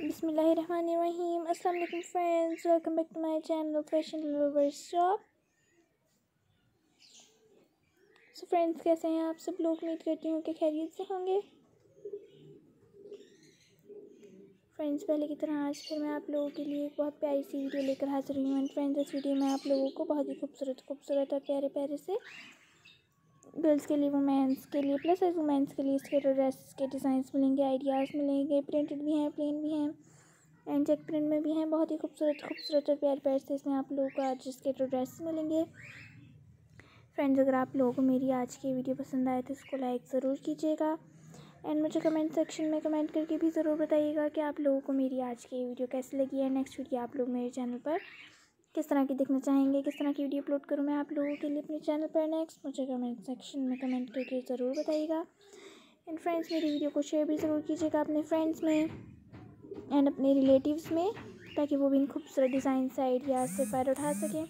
बिसमीम अस्सलाम friends, welcome back to my channel fashion lovers shop. So friends कैसे हैं आप सब लोग? उम्मीद करती हूँ कि खैरियत से होंगे। फ्रेंड्स पहले की तरह आज फिर मैं आप लोगों के लिए एक बहुत प्यारी सी वीडियो लेकर हाजिर हुई हूँ। फ्रेंड्स इस वीडियो में आप लोगों को बहुत ही खूबसूरत खूबसूरत और प्यारे प्यारे से गर्ल्स के लिए वुमेंस के लिए, प्लस एज वुमेंस के लिए इसके ड्रेस के डिज़ाइंस मिलेंगे, आइडियाज़ मिलेंगे, प्रिंटेड भी हैं, प्लेन भी हैं, एंड चेक प्रिंट में भी हैं, बहुत ही खूबसूरत खूबसूरत और प्यार प्यार से इसमें आप लोगों को आज इसके ड्रेस मिलेंगे। फ्रेंड्स, अगर आप लोगों को मेरी आज की वीडियो पसंद आए तो इसको लाइक ज़रूर कीजिएगा, एंड मुझे कमेंट सेक्शन में कमेंट करके भी ज़रूर बताइएगा कि आप लोगों को मेरी आज की वीडियो कैसी लगी है नेक्स्ट वीडियो आप लोग मेरे चैनल पर किस तरह की देखना चाहेंगे, किस तरह की वीडियो अपलोड करूँ मैं आप लोगों के लिए अपने चैनल पर नेक्स्ट मुझे कमेंट सेक्शन में कमेंट करके ज़रूर बताइएगा। एंड फ्रेंड्स मेरी वीडियो को शेयर भी ज़रूर कीजिएगा अपने फ्रेंड्स में एंड अपने रिलेटिव्स में, ताकि वो भी इन खूबसूरत डिज़ाइन से आइडियाज़ से फ़ायदा उठा सकें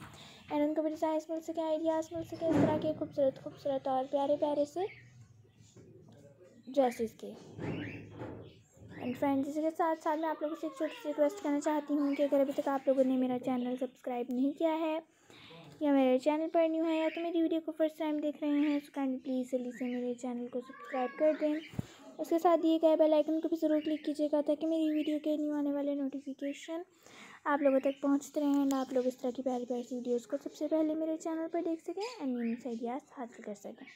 एंड उनको भी डिज़ाइन मिल सके आइडियाज़ मिल सके इस तरह के खूबसूरत खूबसूरत और प्यारे प्यारे से ड्रेसेस के। एंड फ्रेंड्स, इसी के साथ साथ मैं आप लोगों से एक छोटी सी रिक्वेस्ट करना चाहती हूँ कि अगर अभी तक आप लोगों ने मेरा चैनल सब्सक्राइब नहीं किया है या मेरे चैनल पर न्यू है या तो मेरी वीडियो को फ़र्स्ट टाइम देख रहे हैं तो काइंडली प्लीज़ जल्दी से मेरे चैनल को सब्सक्राइब कर दें। उसके साथ दिए गए बेल आइकन को भी ज़रूर क्लिक कीजिएगा ताकि मेरी वीडियो के न्यू आने वाले नोटिफिकेशन आप लोगों तक पहुँचते रहें एंड आप लोग इस तरह की प्यारी प्यारी वीडियोज़ को सबसे पहले मेरे चैनल पर देख सकें एंड न्यू आइडियाज़ हासिल कर सकें।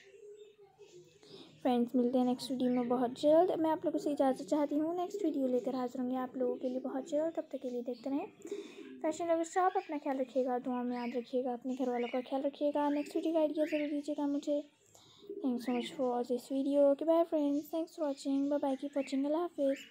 फ्रेंड्स मिलते हैं नेक्स्ट वीडियो में बहुत जल्द। मैं आप लोगों से इजाज़त चाहती हूँ। नेक्स्ट वीडियो लेकर हाजिर होंगे आप लोगों के लिए बहुत जल्द। तब तक के लिए देखते रहें। फ़ैशन लवर से आप अपना ख्याल रखिएगा दुआ में याद रखिएगा, अपने घर वालों का ख्याल रखिएगा। नेक्स्ट वीडियो का आइडिया ज़रूर दीजिएगा मुझे। Thanks so much for this video okay bye friends thanks for watching bye bye की वॉचिंग अल्लाह हाफिज़